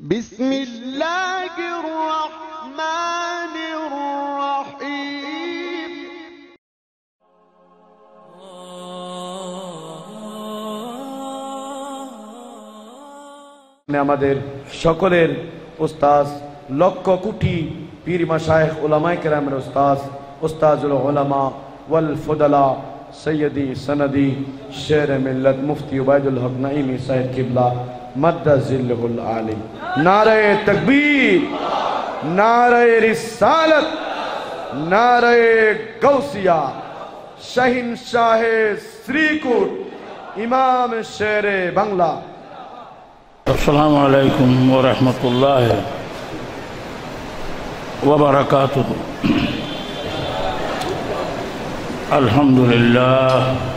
بسم الله الرحمن الرحيم আমাদের সকলের উস্তাজ লক্ষ কোটি পীর মাশায়েখ ওলামায়ে কেরামের উস্তাজ উস্তাজুল উলামা ওয়াল ফুদলা সৈয়দি সনদি শের মিল্লত মুফতি উবাইদুল হক নাইমি সাহেব কিবলা مد ذلہ العالی نعرہ تکبیر نعرہ رسالت نعرہ غوثیہ شہنشاہ سریکوٹ امام شیر بنگلہ۔ السلام علیکم ورحمۃ اللہ وبرکاتہ۔ الحمد لله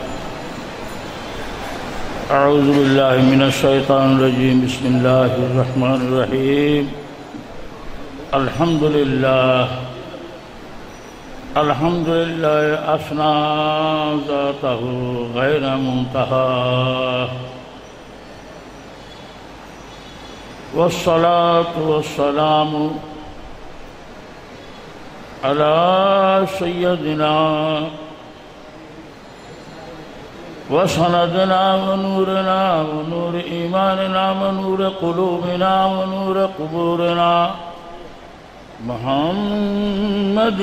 اعوذ باللہ من الشیطان الرجیم بسم اللہ الرحمن الرحیم الحمد للہ الحمد للہ اسنا ذاتہ غیر منتہا والصلاة والسلام على سيدنا وسندنا ونورنا ونور إيماننا ونور قلوبنا ونور قبورنا. محمد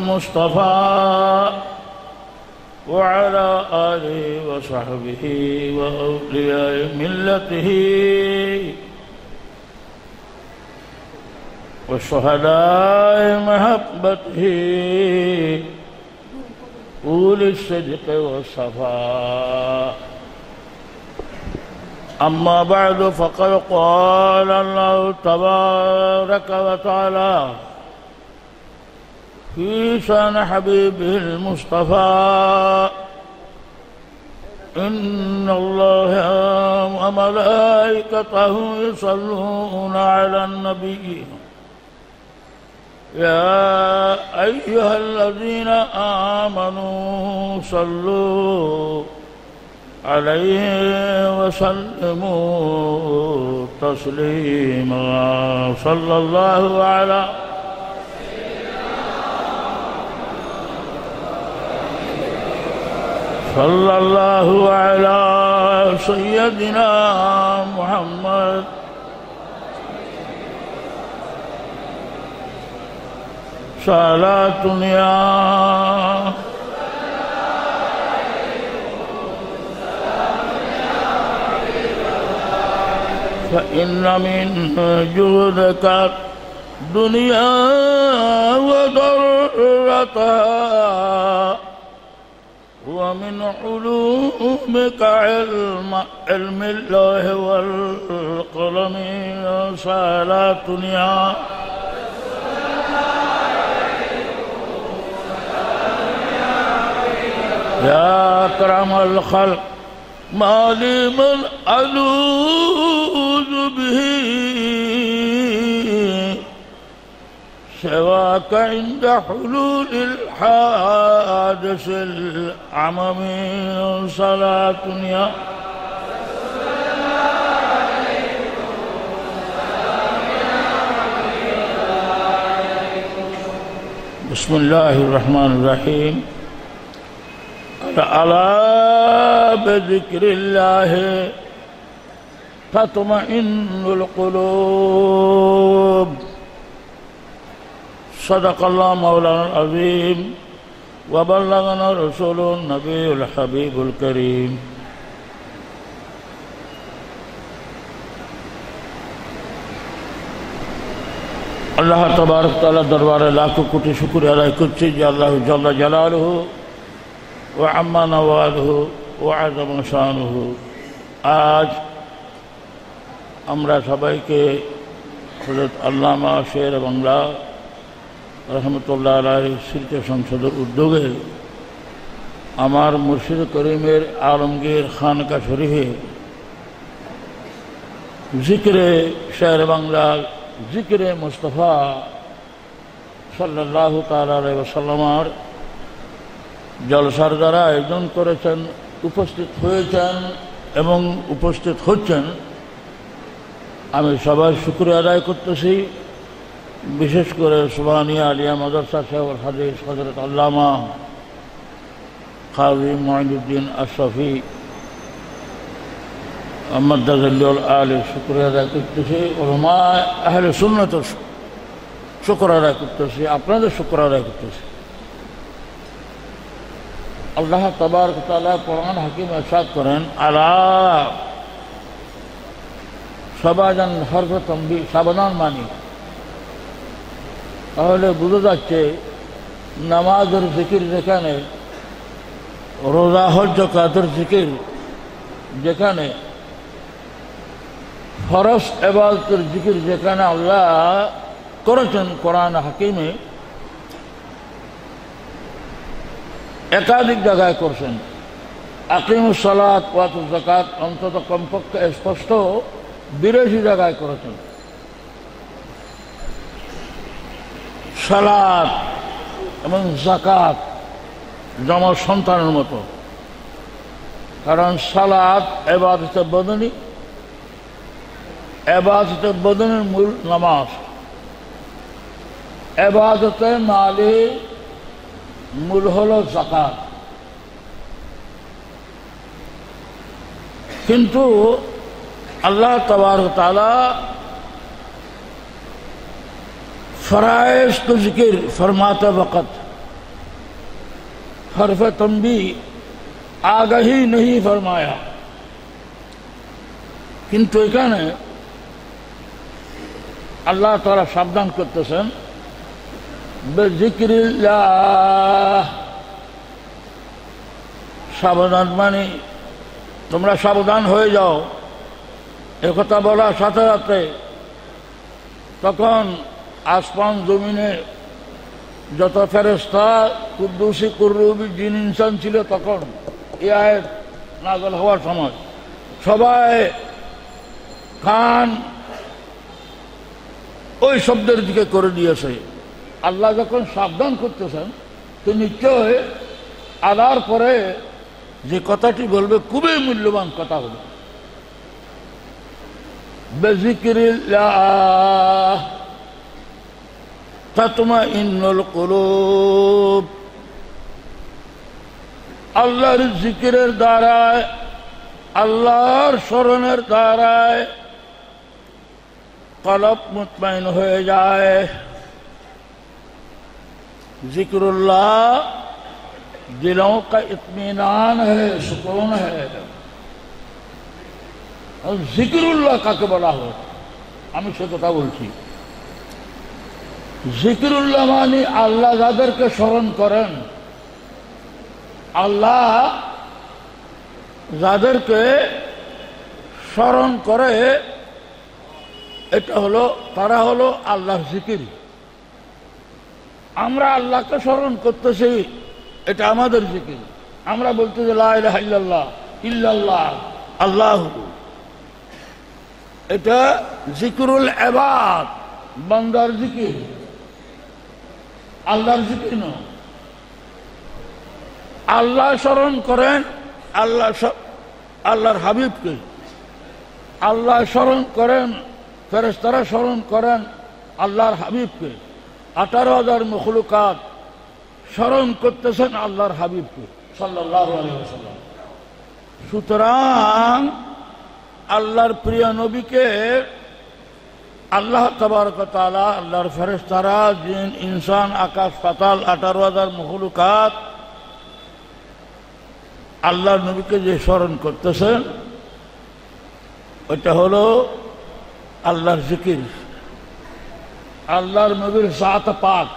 المصطفى وعلى آله وصحبه وأولياء ملته وشهداء محبته أولي الصدق والصفاء أما بعد فقد قال الله تبارك وتعالى في شأن حبيبه المصطفى إن الله وملائكته يصلون على النبي. يا أيها الذين آمنوا صلوا عليه وسلموا تسليما. صلى الله على صلى الله على سيدنا محمد صلاة يا فإن من جودك دنيا وضرتها ومن علومك علم علم الله والقلم صلاة يا يا أكرم الخلق ما لي من ألوذ به. سواك عند حلول الحادث العممي صلاة يا بسم الله الرحمن الرحيم. ألا بذكر الله تطمئن القلوب صدق الله مولانا العظيم وبلغنا رسول النبي الحبيب الكريم আল্লাহ তবারক তালা দরবারে লাখো কোটি শুকুর আদায় করছি যে আল্লাহ জল্লা জালালহু নওয়ালহু ও আজম শাহনুহু আজ আমরা সবাইকে হজরত আল্লামা শের বাংলা রহমতুল্লাহ আলাই শিল্প সংসদের উদ্যোগে আমার মুর্শিদ করিমের আলমগীর খানকা শরীফে জিক্রে শের বাংলা, জিক্রে মুস্তফা সাল্লাহ তালার জলসার দ্বারা আয়োজন করেছেন, উপস্থিত হয়েছেন এবং উপস্থিত হচ্ছেন। আমি সবার শুক্রিয়া আদায় করতেছি। বিশেষ করে সুবাহানিয়া আলিয়া মাদারসা সাহেব হাদিস হজরত আল্লামা খাজি মঈনুদ্দিন আশরফি। মদ্দাজুল আলী শুক্রিয়া আদায় করতেছি। ওলমা আহলে সুন্নত শুক্র আদায় করতেছি। আপনাদের শুক্র আদায় করতেছি। আল্লাহ তবার তালা কোরআন হাকিম এরশাদ করেন, আলা সবাজান হরফ তম্বি সাবধান মানি, তাহলে বুঝা যাচ্ছে নামাজের জিকির যেখানে, রোজা হজ কাদের জিকির যেখানে ফরস এবাদতের জিকির যেখানে আল্লাহ করেছেন কোরআন হাকিমে একাধিক জায়গায় করছেন। আকিম সালাত ওয়াত জাকাত অন্তত কমপক্ষে স্পষ্ট বিরাশি জায়গায় করেছেন। সালাত এবং জাকাত জমা সন্তানের মতো। কারণ সালাত এবাদতে বদনী এবাদতে বদনের মূল নামাজ। এবাদতে মালে مل ہلو زکات۔ کنتو اللہ تبار تعالی فرائض تو ذکر فرماتا وقت۔ فرف تمبی آگہی نہیں فرمایا۔ کنتو ایک نے اللہ تعالیٰ شبدان کرتے سن বেজিক্রিল্লাহ। সাবধান মানে তোমরা সাবধান হয়ে যাও। একথা বলার সাথে সাথে তখন আসমান জমিনে যত ফেরস্তা কুদ্দুসি কুর্রুবি জিন, ইনসান ছিল তখন এ আয়ের নাজল হওয়ার সময় সবাই কান ওই শব্দের দিকে করে দিয়েছে। আল্লাহ যখন সাবধান করতেছেন, তো নিশ্চয় আদার পরে যে কথাটি বলবে, খুবই মূল্যবান কথা হবে। আল্লাহর জিকিরের দ্বারায়, আল্লাহর স্মরণের দ্বারায় কলপ মুতমাইন হয়ে যায়। जिक्रुल्लाह दिलों का इत्मीनान है सुकून है और जिक्रुल्लाह কাকে বলা হয় আমি সে কথা বলছি জিকিরুল্লাহ মানে আল্লাহ যাদেরকে স্মরণ করেন আল্লাহ যাদেরকে স্মরণ করে এটা হলো তারা হলো আল্লাহর জিকির আমরা আল্লাহকে স্মরণ করতেছি, এটা আমাদের জিকির। আমরা বলতে যে ইল্লাল্লাহ আল্লাহ। এটা জিকিরুল এবাদ বান্দার জিকির। আল্লাহর জিকির ন আল্লাহ স্মরণ করেন, আল্লাহ আল্লাহর হাবিবকে। আল্লাহ স্মরণ করেন ফেরেস্তারা স্মরণ করেন, আল্লাহর হাবিবকে। আঠারো হাজার মখলুকাত স্মরণ করতেছেন আল্লাহর হাবিবকে। সুতরাং আল্লাহর প্রিয় নবীকে আল্লাহ তবরকতালা আল্লাহর ফেরেস্তারা জিন, ইনসান, আকাশ, পাতাল, আঠারো হাজার মহলুকাত আল্লাহর নবীকে যে স্মরণ করতেছেন, ওইটা হলো আল্লাহর জিকির। আল্লাহর নবীর সাত পাক।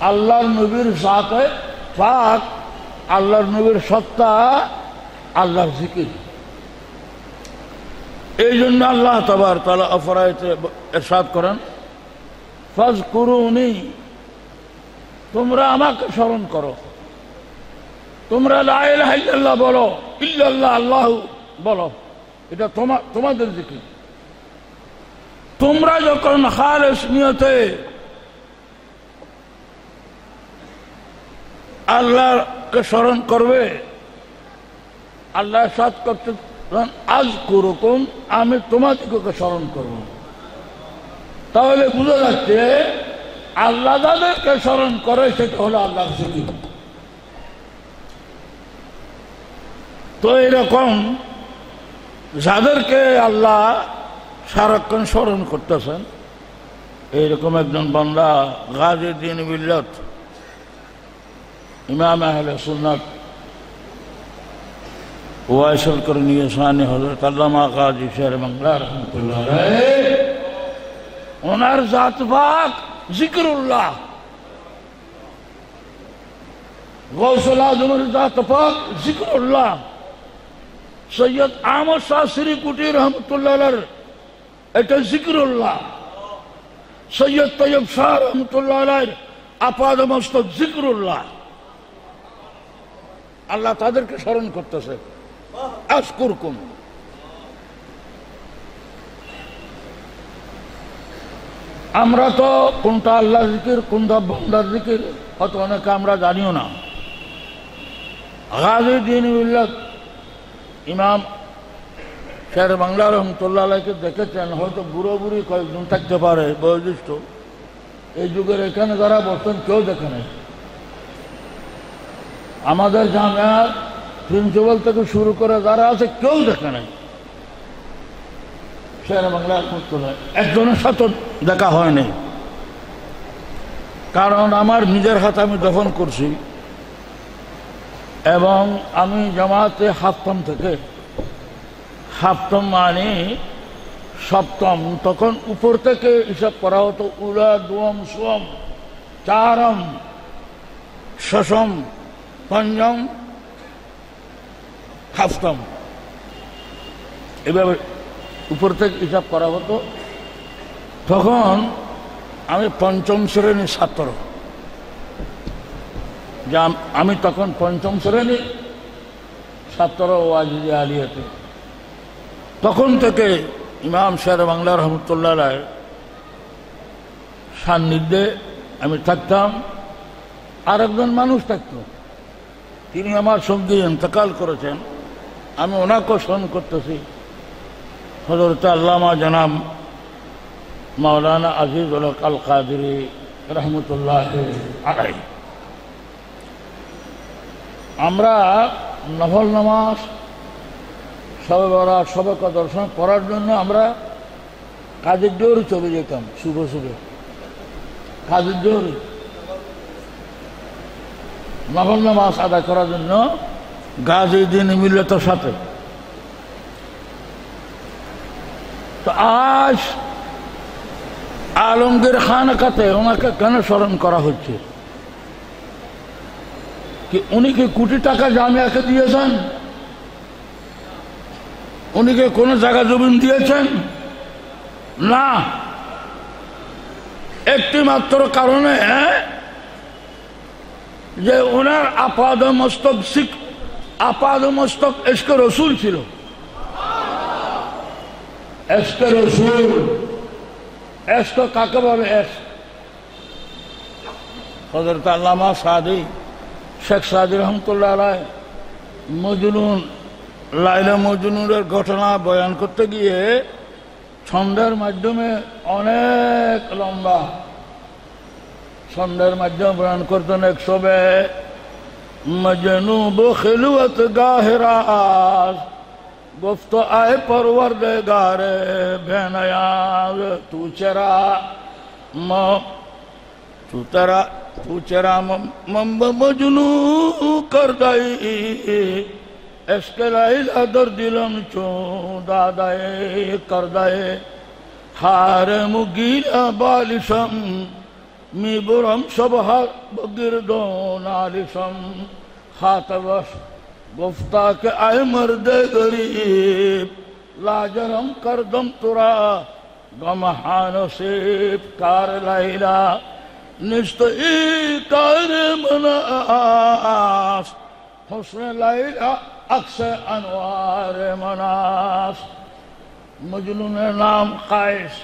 আল্লাহর নবীর সাথে পাক, আল্লাহর নবীর সত্তা, আল্লাহর জিকির। এই জন্য আল্লাহ তবার তালা অফরাইতে এরশাদ করেন ফাজ করুনি তোমরা আমাকে স্মরণ করো। তোমরা লাইল্লাহ বলো, ইল্লাল্লাহ আল্লাহ বলো। এটা তোমার তোমাদের জিকির। তোমরা যখন খালেস নিয়তে আল্লাহকে স্মরণ করবে, আল্লাহ সাত করতে আজ করুকুম আমি তোমাদিগকে স্মরণ করব। তাহলে বুঝা যাচ্ছে আল্লাহ যাদেরকে স্মরণ করে, সেটা হলো আল্লাহ তো এরকম যাদেরকে আল্লাহ সারাক্ষণ স্মরণ করতেছেন। এইরকম একজন বান্দা গাজী দিন বিল্লত ইমাম আহলে সুন্নাত, ওয়াইসল করে নিয়ে সানি হজরত আল্লামা গাজী শের বাংলা, রহমতুল্লাহ ওনার জাত পাক জিকরুল্লাহ। গৌসল আজমের জাত পাক জিকরুল্লাহ। সৈয়দ আহমদ শাহ শ্রী কুটি রহমতুল্লাহ এটা জিকরুল্লাহ। সৈয়দ তৈয়ব শাহ রহমতুল্লাহ আপাদ মস্তক জিকরুল্লাহ। আল্লাহ তাদেরকে স্মরণ করতেছে। আজকুরকুম। আমরা তো কোনটা আল্লাহ জিকির, কোনটা বন্দার জিকির, হয়তো অনেকে আমরা জানিও না। গাজী দিন ইমাম শের বাংলা রহমতুল্লাহ আলাইকে দেখেছেন, হয়তো বুড়ো বুড়ি কয়েকজন থাকতে পারে, বয়োজ্যেষ্ঠ। এই যুগের এখানে যারা বর্তমান কেউ দেখে নাই। আমাদের জামিয়ার প্রিন্সিপাল থেকে শুরু করে যারা আছে, কেউ দেখে নাই। শের বাংলা রহমতুল্লাহ একজনের সাথে দেখা হয়নি। কারণ আমার নিজের হাতে আমি দফন করছি। এবং আমি জামাতে হাফতম থেকে হাফতম মানে সপ্তম, তখন উপর থেকে হিসাব করা হতো উলা দুয়ম সোম চারম শশম পঞ্চম হাফতম এভাবে উপর থেকে হিসাব করা হতো। তখন আমি পঞ্চম শ্রেণির ছাত্র। আমি তখন পঞ্চম শ্রেণি ছাত্র ওয়াজিদ আলিয়াতে। তখন থেকে ইমাম শের বাংলা রহমতুল্লাহ রায় সান্নিধ্যে আমি থাকতাম আর একজন মানুষ থাকত। তিনি আমার সঙ্গে ইন্তকাল করেছেন। আমি ওনাকেও স্মরণ করতেছি। হজরত আল্লামা জানাম মাওলানা আজিজ আল কাদিরি রহমতুল্লাহ আমরা নভল নামাজ সবে বরা সবকা দর্শন করার জন্য আমরা কাজের জোরে চলে যেতাম, শুভ শুভে। কাজের জোরে নফল নামাজ আদায় করার জন্য গাছ দিন মিল্লতার সাথে। তো আজ আলমগীর খানকাতে ওনাকে কেন স্মরণ করা হচ্ছে? কি উনি কি কোটি টাকা জামিয়াকে দিয়েছেন? উনি কি কোনো জায়গা জমিন দিয়েছেন? না। একটি মাত্র কারণে যে ওনার আপাদ মস্তক শিখ, আপাদ মস্তক এসকে রসুল ছিল। এসকে রসুল। এস্ক কাকে বলে এস হজরত আল্লামা সাদি, শেখ সাদি রহমতুল্লাহ রায় মজনুন লাইলা মজনুরের ঘটনা বয়ান করতে গিয়ে ছন্দের মাধ্যমে অনেক লম্বা ছন্দের মাধ্যমে বয়ান করতেন এক সবে মজনু বখিলুত গাহরাজ گفت আয় پروردگار দে نیاز تو چرا ما ম, তু تو তু চেরা مجنو মজনু گئی عشق لیلا در دلم چون دادائے کر دائے ہار مگیلا بالشم، می برم شبہ بگردون نالشم خاطبش گفتا کہ اے مرد غریب، لاجرم کردم ترا۔ غمحان سیب کار لیلا، نشت ای کار مناس۔ حسن لیلا अक्स আনোয়ার মানাস। মজলুনের নাম কায়েস।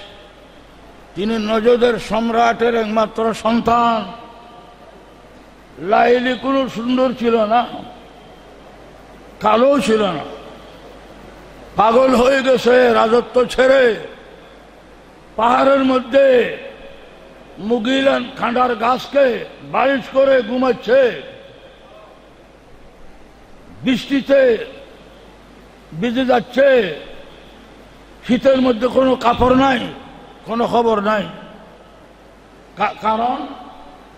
তিনি নজদের সম্রাটের একমাত্র সন্তান। লাইলি কোনো সুন্দর ছিল না, কালো ছিল না। পাগল হয়ে গেছে রাজত্ব ছেড়ে। পাহাড়ের মধ্যে মুগিলান খাঁডার গাছকে বালিশ করে ঘুমাচ্ছে। বৃষ্টিতে ভিজে যাচ্ছে, শীতের মধ্যে কোনো কাপড় নাই, কোনো খবর নাই। কারণ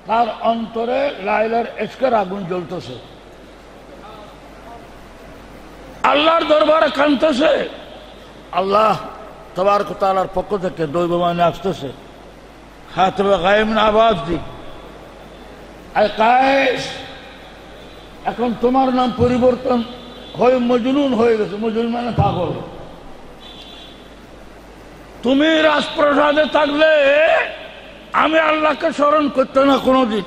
তার অন্তরে লাইলার এসকের আগুন জ্বলতেছে। আল্লাহর দরবারে কানতেছে আল্লাহ তবার তালার পক্ষ থেকে দৈব মানে আসতেছে। হাতে গায়েম না আওয়াজ দি আয় কায়েস এখন তোমার নাম পরিবর্তন হয়ে মজনুন হয়ে গেছে। মজনুন মানে পাগল। তুমি রাজপ্রসাদে থাকলে আমি আল্লাহকে স্মরণ করতে না কোনোদিন।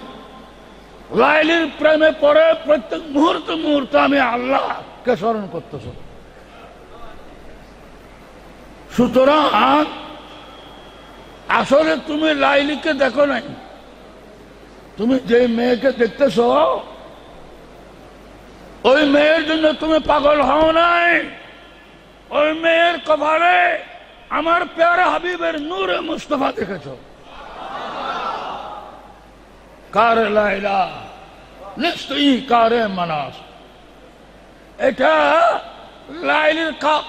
লাইলির প্রেমে পড়ে প্রত্যেক মুহূর্তে মুহূর্তে আমি আল্লাহকে স্মরণ করতেছ। সুতরাং আসলে তুমি লাইলিকে দেখো নাই। তুমি যে মেয়েকে দেখতেছ اوہ میر جنہ تمہیں پاگل ہونا ہے اوہ میر کبھارے امر پیارا حبیب نور مصطفیٰ دیکھے چھو کار لا الہ لست ای کار مناس ایٹا لائلی کا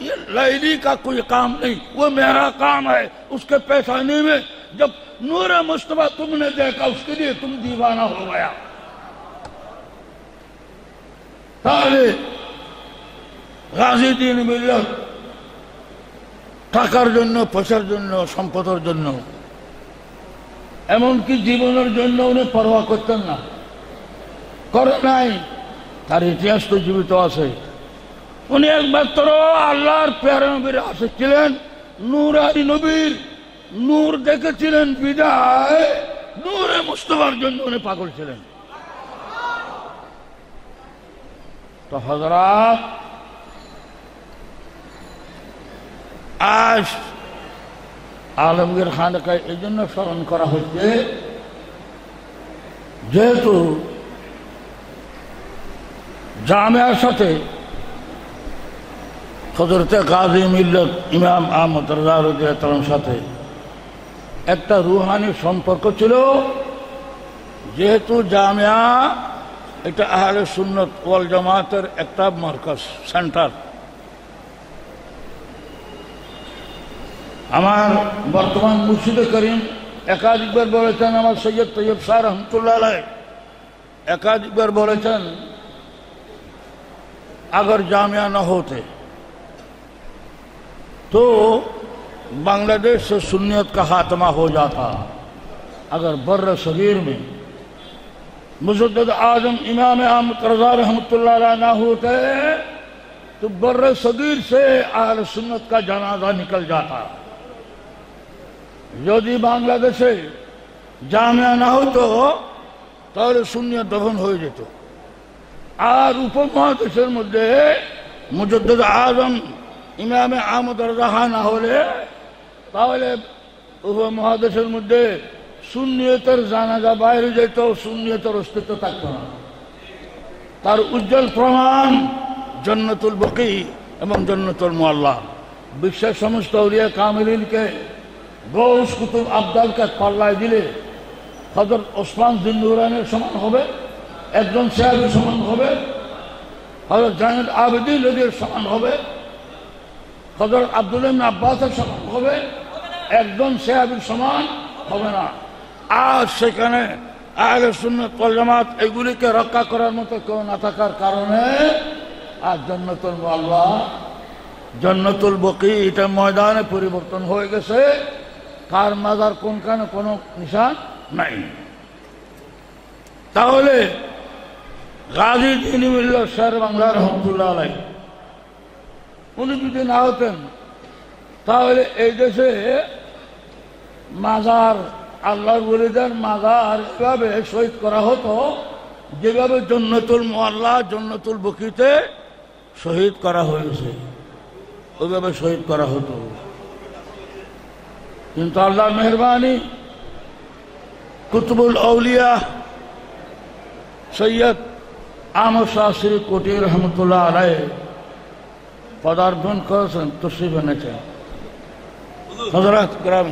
یہ لائلی کا کوئی کام نہیں وہ میرا کام ہے اس کے پیسانی میں جب نور مصطفیٰ تم نے دیکھا اس کے لیے تم دیوانہ ہو گیا তাহলে রাজিদিন মিল্লত টাকার জন্য, পয়সার জন্য, সম্পদের জন্য। এমনকি জীবনের জন্য উনি পরোয়া করতেন না। করে নাই। তার ইতিহাস তো জীবিত আছে। উনি একমাত্র আল্লাহর পেয়ারা নবীর আসে ছিলেন। নূর আলী নবীর। নূর দেখেছিলেন বিদায়। নূরে মুস্তফার জন্য উনি পাগল ছিলেন। তো হজরত আজ আলমগীর খানকে এই জন্য স্মরণ করা হচ্ছে, যেহেতু জামিয়ার সাথে হজরতে গাজী মিল্লত ইমাম আহমদ রাজার সাথে একটা রুহানি সম্পর্ক ছিল, যেহেতু জামিয়া ایک سنتماتر ایک مرکز سینٹر ہمارے کریم ایک سید طیب شاہ رحمت اللہ ایک بولے تھے اگر جامعہ نہ ہوتے، تو بنگلہ دیش سے سنت کا خاتمہ ہو جاتا۔ اگر بر شریر میں مزدد اعظم امام احمد رضا رحمت اللہ علیہ نہ ہوتے، تو بر صغیر سے آل سنت کا جنازہ نکل جاتا۔ یودی بنگلہ دیشے جامعہ نہ হতো তাহলে শূন্য দহন হয়ে যেত আর উপমহাদেশের মধ্যে মুজদ্দদ আজম ইমামে আহমদ রাহা না হলে তাহলে উপমহাদেশের مدے শূন্যতের জানাজা বাইরে যেত শূন্যতের অস্তিত্ব থাকতো না। তার উজ্জ্বল প্রমাণ জন্নতুল বকি এবং জন্নতুল মোয়াল্লা বিশ্বের সমস্ত উলিয়া কামিলিনকে গৌস কুতুব আবদালকে পাল্লায় দিলে হজরত ওসমান জিন্দুরানের সমান হবে, একজন সাহেবের সমান হবে হজরত জাহিদ আবেদিন নদীর সমান হবে হজরত আব্দুল আব্বাসের সমান হবে, একজন সাহেবের সমান হবে না। আর সেখানে আহলে সুন্নত জামাত এগুলিকে রক্ষা করার মতো কেউ না থাকার কারণে আর জন্নতুল আল্লাহ। জন্নতুল বকি এটা ময়দানে পরিবর্তন হয়ে গেছে। কার মাজার কোনখানে কোনো নিশান নাই। তাহলে গাজী দিনিমুল্লা স্যার বাংলা রহমতুল্লাহ আলাই উনি যদি না হতেন, তাহলে এই দেশে মাজার আল্লাহর বলিদার মাজার এভাবে শহীদ করা হতো, যেভাবে জন্নতুল মোয়াল্লা জন্নতুল বকিতে শহীদ করা হয়েছে, ওইভাবে শহীদ করা হতো। কিন্তু আল্লাহর মেহরবানি, কুতুবুল আউলিয়া, সৈয়দ আহমদ শাহ শ্রী কোটি রহমতুল্লাহ আলাই পদার্পণ করেছেন, তশরিফ এনেছেন। হজরত গ্রাম,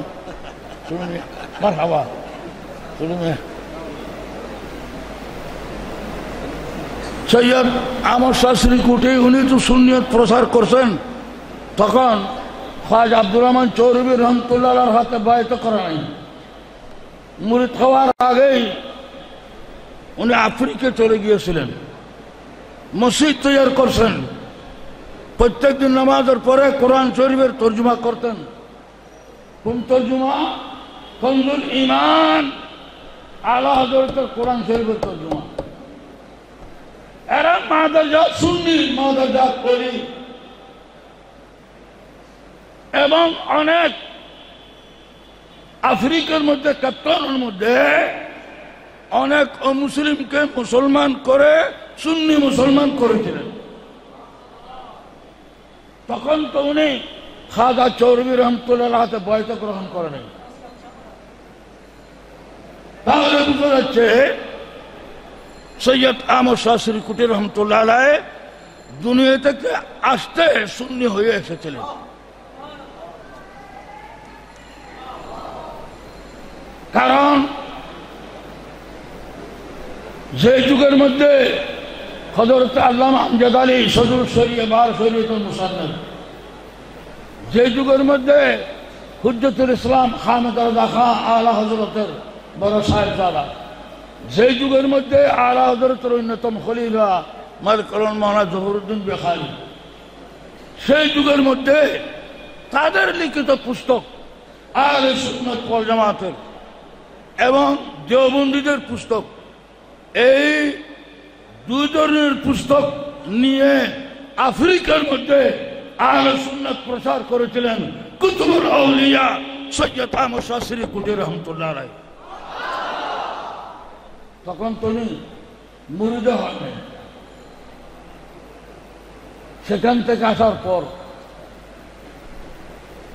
শুনুন। মার হাওয়া সৈয়দ আমর শাস্ত্রী কুটি উনি তো সুন্নিয়ত প্রচার করছেন। তখন খাজ আব্দুর রহমান চৌরবী রহমতুল্লাহ হাতে বায়িত করা নাই। মুরিদ হওয়ার আগেই উনি আফ্রিকা চলে গিয়েছিলেন। মসজিদ তৈরি করছেন। প্রত্যেক দিন নামাজের পরে কোরআন শরীফের তর্জমা করতেন। কোন তর্জমা? কঞ্জুল ইমান আলা হজরতের কোরআন শরীফের তর্জমা। এরা মাদাজাত সুন্নি মাদাজাত করি এবং অনেক আফ্রিকার মধ্যে ক্যাপ্টনের মধ্যে অনেক অমুসলিমকে মুসলমান করে, সুন্নি মুসলমান করেছিলেন। তখন তো উনি খাজা চৌরবী রহমতুল্লাহ হাতে বয়স গ্রহণ করেন তাহলে বুঝা যাচ্ছে, সৈয়দ আমর শাস্ত্রী কুটি রহমতুল্লাহ আলায় দুনিয়া থেকে আসতে শূন্য হয়ে এসেছিলেন। কারণ, যে যুগের মধ্যে হজরত আল্লাহ আমজাদ আলী সদুর শরীয় বার শরীয়তুল মুসান্নদ, যে যুগের মধ্যে হুজ্জতুল ইসলাম খামেদ খা আলা হজরতের বড় সাহেবজাদা। যে যুগের মধ্যে আলা হজরতের অন্যতম খলিফা মালকরণ মহানা জহরুদ্দিন বেখারি। সেই যুগের মধ্যে তাদের লিখিত পুস্তক আর সুন্নত পল জামাতের এবং দেওবন্দীদের পুস্তক। এই দুই ধরনের পুস্তক নিয়ে আফ্রিকার মধ্যে আহলে সুন্নাত প্রচার করেছিলেন কুতুবুল আউলিয়া সৈয়দ আহমদ শাস্ত্রী কুটির রহমতুল্লাহ রায় তখন তুমি মুরিদ হয়নি সেখান থেকে আসার পর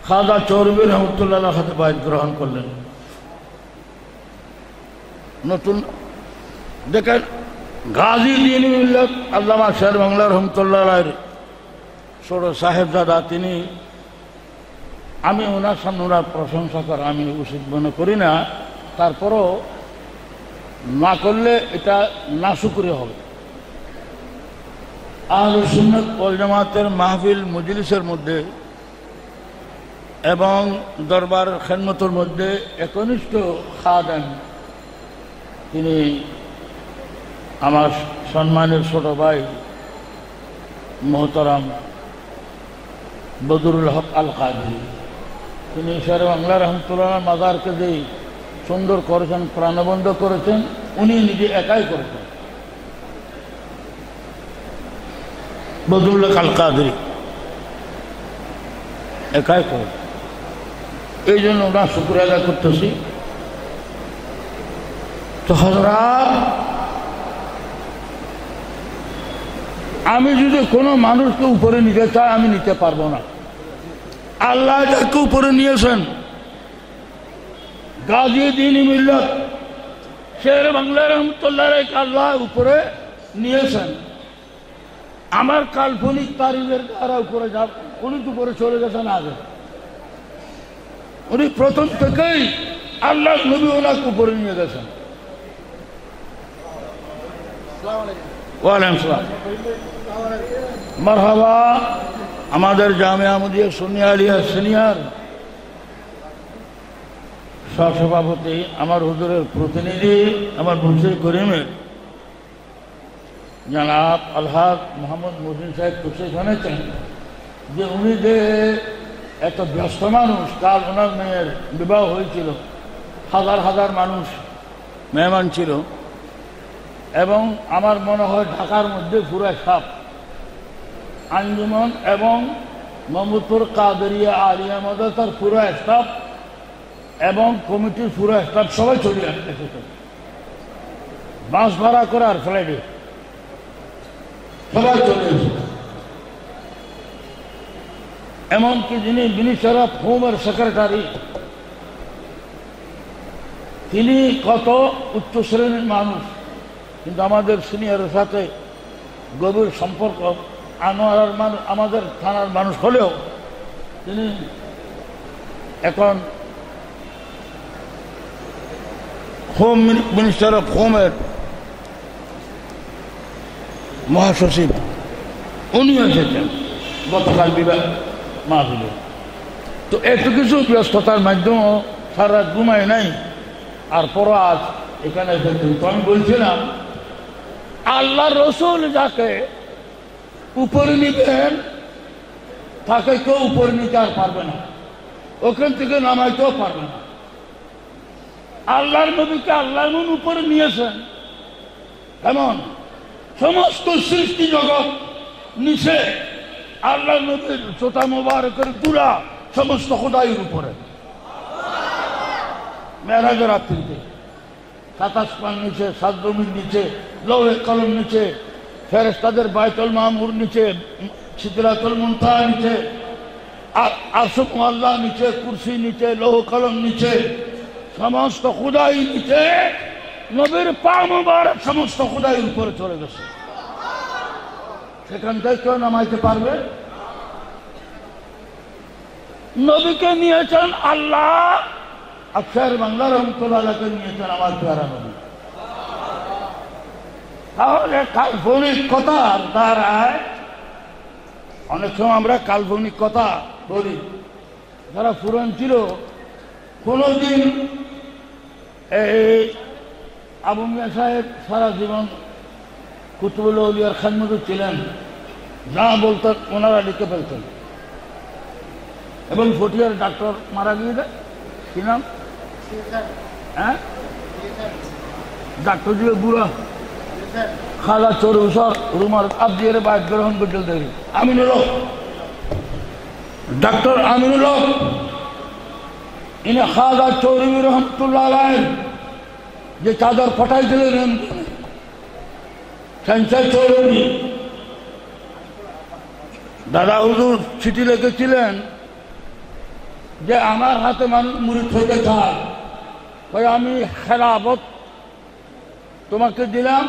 খাজা চৌরবী রহমতুল্লাহ হাতে বাইক গ্রহণ করলেন। নতুন দেখেন, গাজী দিন আল্লামা শের বাংলা রহমতুল্লাহ রায়ের ছোট সাহেবজাদা, তিনি আমি ওনার সামনে ওনার প্রশংসা করা আমি উচিত মনে করি না। তারপরও না করলে এটা নাশুকুরি হবে। আহল সুন্নত ওয়াল জামাতের মাহফিল মজলিসের মধ্যে এবং দরবার খেদমতের মধ্যে একনিষ্ঠ খাদেন তিনি আমার সম্মানের ছোট ভাই মোহতারাম বদরুল হক আল কাদি তিনি শের বাংলা রহমতুল্লাহ মাজারকে যেই সুন্দর করেছেন প্রাণবন্ধ করেছেন, উনি নিজে একাই করেছেন। বদরুল হক আল কাদরি একাই করে এই জন্য ওনার শুক্র আদায় করতেছি। তো হজরা আমি যদি কোনো মানুষকে উপরে নিতে চাই, আমি নিতে পারব না। আল্লাহ যাকে উপরে নিয়েছেন গাজী দিন মিল্লত শের বাংলা রহমতুল্লাহ আল্লাহ উপরে নিয়েছেন। আমার কাল্পনিক তারিখের দ্বারা উপরে যাব উনি তো উপরে চলে গেছেন আগে। উনি প্রথম থেকেই আল্লাহ নবী ওনাকে উপরে নিয়ে গেছেন। মারহাবা, আমাদের জামে আমদিয়া সোনিয়া আলিয়া সিনিয়র সহসভাপতি, আমার হুজুরের প্রতিনিধি, আমার মুন্সির করিমের জনাব আলহাদ মোহাম্মদ মুসিন সাহেব তুষে জানেছেন যে উনি যে এত ব্যস্ত মানুষ, কাল ওনার মেয়ের বিবাহ হয়েছিল, হাজার হাজার মানুষ মেহমান ছিল, এবং আমার মনে হয় ঢাকার মধ্যে পুরা সাপ আঞ্জুমন এবং মোহাম্মদপুর কাদরিয়া আলিয়া মাদার পুরো স্টাফ এবং কমিটির পুরো স্টাফ সবাই চলে এসেছে বাস ভাড়া করে আর ফ্লাইটে সবাই চলে এমনকি যিনি মিনিস্টার অফ হোমের সেক্রেটারি তিনি কত উচ্চ শ্রেণির মানুষ, কিন্তু আমাদের সিনিয়রের সাথে গভীর সম্পর্ক। আনোয়ার মানুষ আমাদের থানার মানুষ হলেও তিনি এখন হোম মিনিস্টার অফ হোমের মহাসচিব, উনি এসেছেন। গতকাল বিবাহ মাহফিলে। তো একটু কিছু ব্যস্ততার মাধ্যমেও সারা ঘুমাই নাই। আর পর আজ এখানে এসেছেন। তো আমি বলছিলাম, আল্লাহ রসুল যাকে উপরে নিবেন, তাকে কেউ উপরে নিতে আর পারবে না। ওখান থেকে নামাইতেও পারবে না। আল্লাহর নবীকে আল্লাহ এমন উপরে নিয়েছেন। এমন সমস্ত সৃষ্টি জগৎ নিচে আল্লাহ নবীর চোতা মোবারকের দুরা সমস্ত খোদাইয়ের উপরে। মেরাজের রাত্রিতে সাতাশ পান নিচে সাত জমির নিচে, লৌহে কলম নিচে ফেরেস্তাদের বাইতুল মামুর নিচে সিদ্ধাতুল মুনতা নিচে আসুক আল্লাহ নিচে, কুরসি নিচে, লৌহ কলম নিচে সমস্ত খুদাই নিচে নবীর পা মুবারক সমস্ত খুদাইয়ের উপরে চলে গেছে। সেখান থেকে কেউ নামাইতে পারবে? নবীকে নিয়েছেন আল্লাহ আক্ষর বাংলা রহমতুল্লাহকে নিয়েছেন আমার পেয়ারা নবী। তাহলে কাল্পনিক কথার দ্বারায় অনেক সময় আমরা কাল্পনিক কথা বলি। যারা পুরান ছিল, কোনোদিন এই আবু মিয়া সাহেব সারা জীবন কুতুবুল উলিয়ার খানমুদু ছিলেন, যা বলতেন ওনারা লিখে ফেলতেন। এবং ফটিয়ার ডাক্তার মারা গিয়ে দেয় কি নাম? হ্যাঁ? ডাক্তার দিয়ে বুড়া। খালা চোর উসর রুমার আব্দিয়ারে বাইক গ্রহণ করতে দেখি আমিনুল ডাক্তার আমিনুল ইনি খাজা চৌরবি রহমতুল্লাহ আলাইহ, যে চাদর ফটাইছিলেন সেন্সার চৌরবি দাদা হুজুর চিঠি লিখেছিলেন যে আমার হাতে মানুষ মুড়ি হইতে চায়। ওই আমি খেলাফত তোমাকে দিলাম,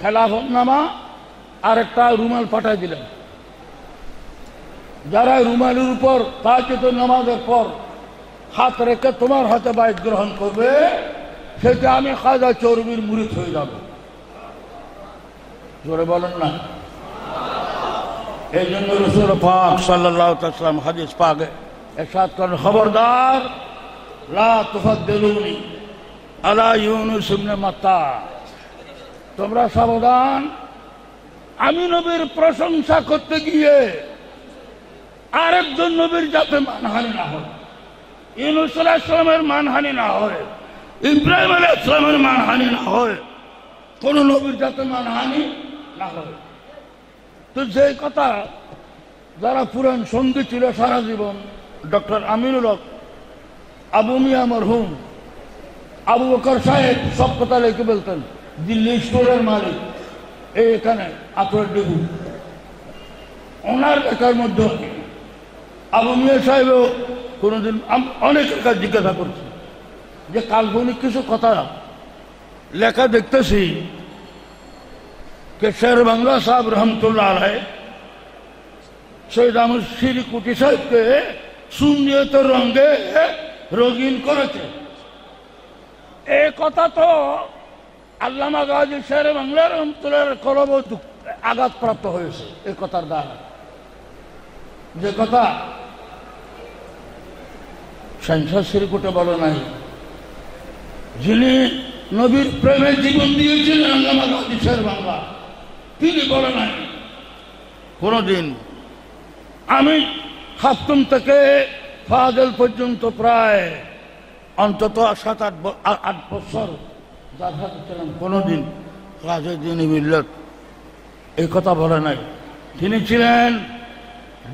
খেলাফত নামা আর একটা রুমাল পাঠাই দিলাম। যারা রুমালের উপর তাকে নামাজের পর হাত রেখে তোমার হাতে বাইক গ্রহণ করবে, সেটা আমি খাজা চর্বির মুড়ি হয়ে যাব। জোরে বলেন না। এই জন্য রসুল পাক সাল্লাম হাদিস পাকে। করেন, খবরদার, লা তুফাদ্দিলুনি আলা ইউনুস ইবনে মাত্তা। তোমরা সাবধান, আমি নবীর প্রশংসা করতে গিয়ে আরেকজন নবীর যাতে মানহানি না হয় ইউনুস আলাহ ইসলামের মানহানি না হয়, ইব্রাহিম আলাহ ইসলামের মানহানি না হয়, কোন নবীর যাতে মানহানি না হয়। তো যে কথা যারা পুরান সঙ্গী ছিল সারা জীবন, ডক্টর আমিনুল হক, আবু মিয়া মরহুম, আবু বকর সাহেব, সব কথা লিখে বলতেন, দিল্লি স্টোরের মালিক, এই এখানে আতর ডেবু ওনার লেখার মধ্যে আবু মিয়া সাহেবও কোনোদিন অনেকের কাছে জিজ্ঞাসা করছি যে কাল্পনিক কিছু কথা লেখা দেখতেছি কে শের বাংলা সাহেব রহমতুল্লাহ রায় সৈয়দ আহমদ শ্রী কুটি সাহেবকে সুনিয়ত রঙ্গে রঙিন করেছে। এ কথা তো আল্লামা গাজী শের বাংলা রহমতুল্লাহ কলব আঘাতপ্রাপ্ত হয়েছে এ কথার দ্বারা। যে কথা সংসার শ্রীকুটে বলো নাই। যিনি নবীর প্রেমে জীবন দিয়েছিলেন আল্লামা বাংলা তিনি বলে নাই। কোনদিন আমি হাফতুম থেকে ফাজল পর্যন্ত প্রায় অন্তত সাত, আট আট বছর সাথে ছিলাম কোনোদিন রাজের দিন মিল্লত এই কথা বলে নাই। তিনি ছিলেন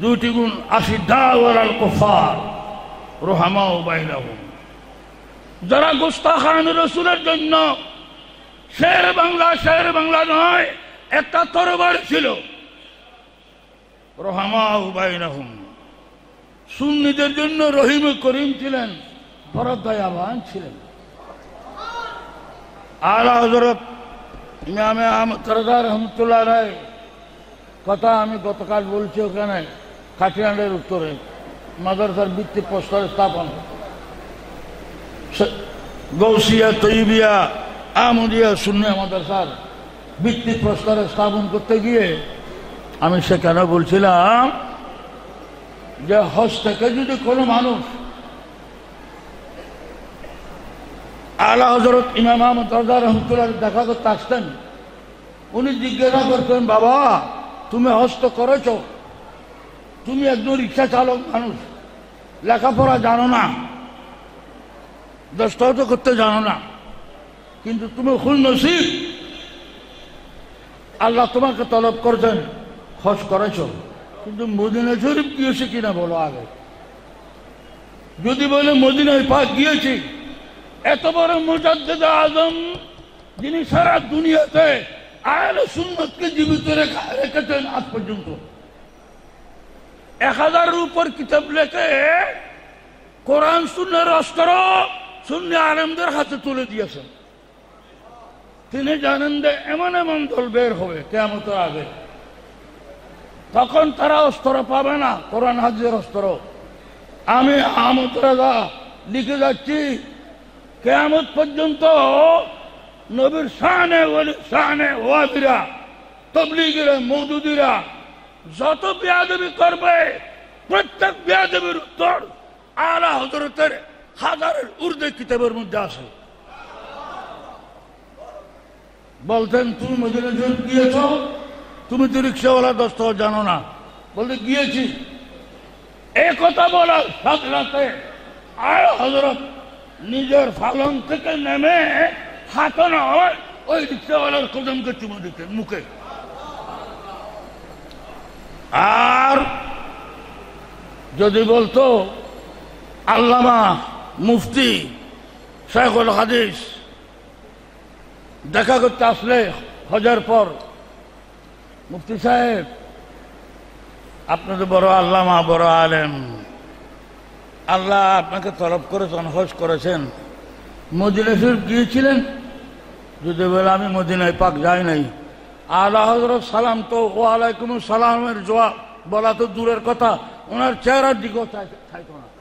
দুইটি গুণ আশিদ্ধা ওয়াল কুফার। রোহামা ও বাইরাহুম যারা গোস্তাখান রসুলের জন্য শের বাংলা শের বাংলা নয়, একটা তরবার ছিল। রহামা উবাইনাহুম সুন্নিদের জন্য রহিম করিম ছিলেন বড় দয়াবান ছিলেন। আলা হজরত ইমামে আহমদ করদার রহমতুল্লাহ রায়, কথা আমি গতকাল বলছি ওখানে, কাঠিয়ান্ডের উত্তরে। মাদ্রাসার ভিত্তি প্রস্তর স্থাপন। গৌসিয়া, তৈবিয়া আমদিয়া শূন্য মাদ্রাসার ভিত্তি প্রস্তরে স্থাপন করতে গিয়ে আমি সেখানে বলছিলাম যে হজ থেকে যদি কোনো মানুষ আলা হজরত ইমাম আহমদ রহমতুল্লাহ দেখা করতে আসতেন, উনি জিজ্ঞাসা করতেন, বাবা, তুমি হস্ত করেছ। তুমি একজন রিক্সা চালক মানুষ। লেখাপড়া জানো না। দস্তাবেজ করতে জানো না। কিন্তু তুমি খুল নসিব আল্লাহ তোমাকে তলব করছেন, খোঁজ করেছ। কিন্তু মদিনা শরীফ গিয়েছে কিনা বলো আগে। যদি বলে মদিনায় পাক গিয়েছি, এত বড় মুজাদ্দেদ আজম, যিনি সারা দুনিয়াতে আয়াল সুন্নতকে জীবিত রেখা রেখেছেন আজ পর্যন্ত। এক হাজারের উপর কিতাব লেখে, কোরআন শূন্যের অস্ত্র শূন্য আলমদের হাতে তুলে দিয়েছেন তিনি জানেন যে এমন এমন দল বের হবে কেমন আগে। তখন তারা অস্ত্র পাবে না, কোরআন হাজির অস্ত্র। আমি আহমদ রাজা লিখে যাচ্ছি, কেয়ামত পর্যন্ত নবীর ওলি শানে ওয়াবিরা তবলিগিরা মৌদুদিরা যত বিয়াদবি করবে, প্রত্যেক বিয়াদবির উত্তর আলা হজরতের হাজারের উর্দে কিতাবের মধ্যে আছে। বলতেন, তুমি মদিনা গিয়েছ, তুমি তো রিক্সাওয়ালা দোস্ত, জানো না। বলতে, গিয়েছি। এ কথা বলার সাথে সাথে আয় হজরত নিজের ফালন থেকে নেমে হাতে নয় ওই রিক্সাওয়ালার কদমকে চুমে দিতেন মুখে। আর যদি বলতো আল্লামা মুফতি শেখুল হাদিস, দেখা করতে আসলে হজার পর, মুফতি সাহেব, আপনি তো বড় আল্লামা, বড় আলেম। আল্লাহ আপনাকে তরফ করেছেন হজ করেছেন। মদিনা শরীফ গিয়েছিলেন? যদি বলে আমি মদিনায় পাক যাই নাই আল্লাহ হজরত সালাম তো ও আলাইকুম সালামের জবাব বলা তো দূরের কথা। ওনার চেহারার দিকেও চাই- না।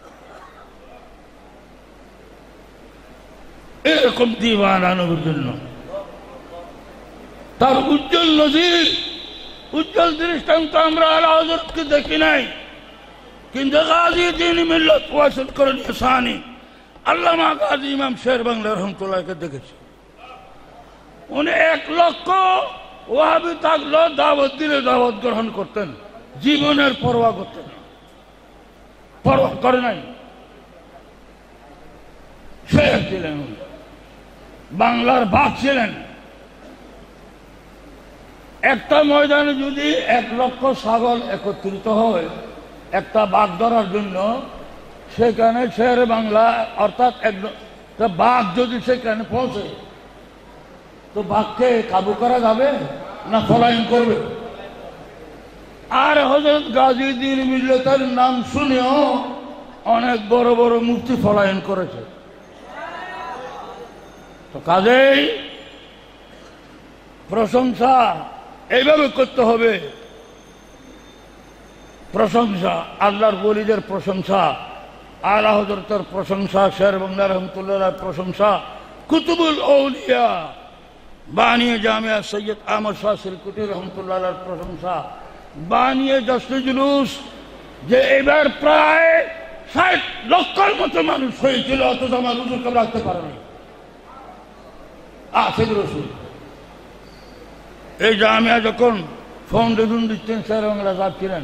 এরকম দিবানা নবীর জন্য। তার উজ্জ্বল নজির, উজ্জ্বল দৃষ্টান্ত আমরা আল্লাহ হজরতকে দেখি নাই। কিন্তু গাজী দিন মিল্লত ওয়াসল করেন ইসানি আল্লামা গাজী ইমাম শের বাংলা রহমতুল্লাহকে দেখেছি। উনি এক লক্ষ ওয়াহাবি থাকল দাওয়াত দিলে দাওয়াত গ্রহণ করতেন। জীবনের পরোয়া করতেন। পরোয়া করে নাই। শেখ ছিলেন বাংলার বাঘ ছিলেন। একটা ময়দানে যদি এক লক্ষ ছাগল একত্রিত হয়, একটা বাঘ ধরার জন্য, সেখানে শের বাংলা, অর্থাৎ তা বাঘ যদি সেখানে পৌঁছে তো বাঘকে কাবু করা যাবে না ফলাইন করবে? আর হজরত গাজীদ্দিন মিল্লতের নাম শুনেও অনেক বড় বড় মূর্তি ফলায়ন করেছে। তো কাজেই প্রশংসা এইভাবে করতে হবে। প্রশংসা, আল্লাহর বলিদের প্রশংসা, আলা হজরতের প্রশংসা, শের বাংলা রহমতুল্লাহ প্রশংসা, কুতুবুল ঔলিয়া বানিয়ে জামিয়া সৈয়দ আহমদ শাহ সিলকুটি রহমতুল্লাহ প্রশংসা, বানিয়ে জশ্ন জুলুস, যে এবার প্রায় ষাট লক্ষর মতো মানুষ হয়েছিল, অথচ আমার কেউ রাখতে পারে নাই। আসেদ রসুল। এই জামিয়া যখন ফাউন্ডেশন দিচ্ছেন, স্যার বাংলা সাহেব ছিলেন,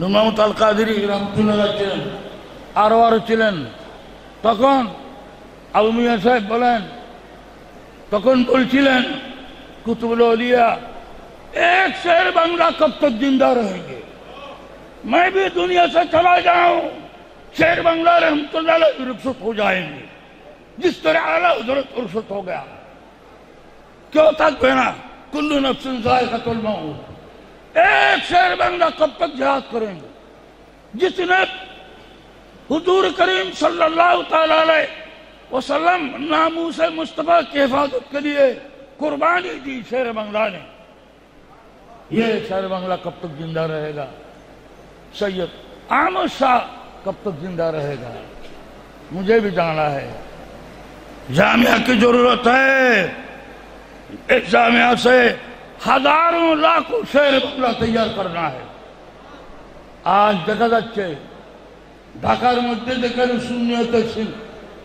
নুমামত আল কাদিরি রহমতুল্লাহ ছিলেন, আরও আরও ছিলেন, তখন আবু মিয়া সাহেব বলেন তখন বলছিলেন، কুতুবুল اولیاء ایک شہر بنگلہ کب تک زندہ رہیں گے میں بھی دنیا سے چلا جاؤں شہر بنگلہ رحمت اللہ علیہ رخصت ہو جائیں گے جس طرح اعلیٰ حضرت رخصت ہو گیا کیوں تک بہنا کلو نفس ذائقہ الموت ایک شہر بنگلہ کب تک جہاد کریں گے جس نے حضور کریم صلی اللہ تعالی علیہ وسلم ناموس مصطفیٰ کی حفاظت کے لیے قربانی دی شیر بنگلہ نے۔ یہ شیر بنگلہ کب تک زندہ رہے گا؟ سید آمد شاہ کب تک زندہ رہے گا؟ مجھے بھی جانا ہے۔ جامعہ کی ضرورت ہے۔ اس جامعہ سے ہزاروں لاکھوں شیر بنگلہ تیار کرنا ہے۔ آج جگہ اچھے ڈاکر مسجد کر سننے تک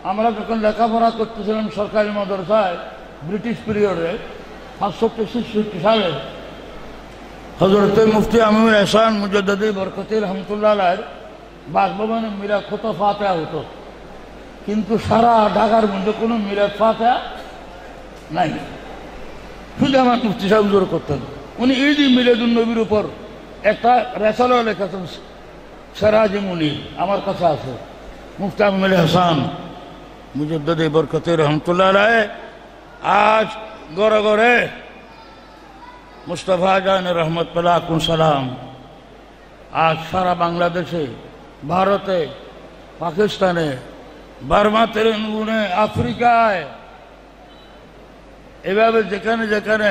আমরা যখন লেখাপড়া করতেছিলাম সরকারি মাদ্রাসায়, ব্রিটিশ পিরিয়ডে পাঁচষট্টি ছেষট্টি সালে হজরত মুফতি আমির এহসান মুজদ্দি বরকতি রহমতুল্লাহ বাসভবনে মিরা খোত ফাতেহা হতো। কিন্তু সারা ঢাকার মধ্যে কোনো মিরাত ফাতেহা নাই। শুধু আমার মুফতি সাহেব জোর করতেন। উনি ঈদ মিলাদুল নবীর উপর একটা রেসালও লেখেছেন, সেরাজি মুনি আমার কাছে আছে। মুফতি আমির হাসান মুজদ্দি বরকতি রহমতুল্লাহ আলাই আজ গড়ে গড়ে মুস্তফা জান রহমত পালাকুন সালাম আজ সারা বাংলাদেশে ভারতে পাকিস্তানে বার্মা তেলেঙ্গুনে আফ্রিকায় এভাবে যেখানে যেখানে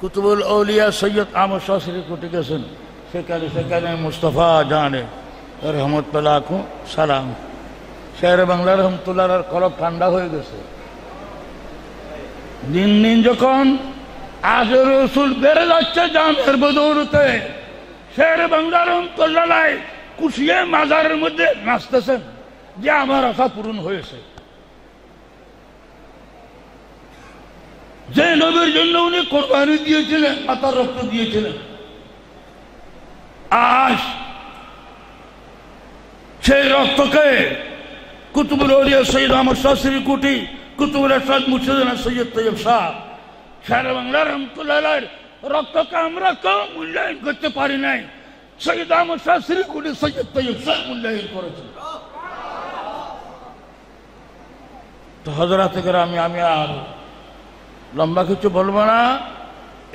কুতুবুল আউলিয়া সৈয়দ আহমদ শাসরি কোটি গেছেন সেখানে সেখানে মুস্তফা জানে রহমত পালাকুন সালাম শের বাংলা আর কলব ঠান্ডা হয়ে গেছে। দিন দিন যখন আজ রসুল বেড়ে যাচ্ছে জামের বদৌলতে, শের বাংলা রহমতুল্লাহ কুশিয়ে মাজারের মধ্যে নাচতেছেন, যে আমার আশা পূরণ হয়েছে। যে নবীর জন্য উনি কোরবানি দিয়েছিলেন, মাতার রক্ত দিয়েছিলেন। আজ সেই রক্তকে কুতুবুল ওলিয়া সৈয়দ আহমদ শাহ শ্রী কুটি কুতুবুল আসাদ মুর্শিদিন সৈয়দ তৈয়ব শাহ। সারা বাংলা রহমতুল্লাহ রক্তকে আমরা কেউ মূল্যায়ন করতে পারি নাই। সৈয়দ আহমদ শাহ শ্রী কুটি সৈয়দ তৈয়ব শাহ মূল্যায়ন করেছে তো হজরা থেকে আমি আমি আর লম্বা কিছু বলব না।